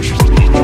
Bosch.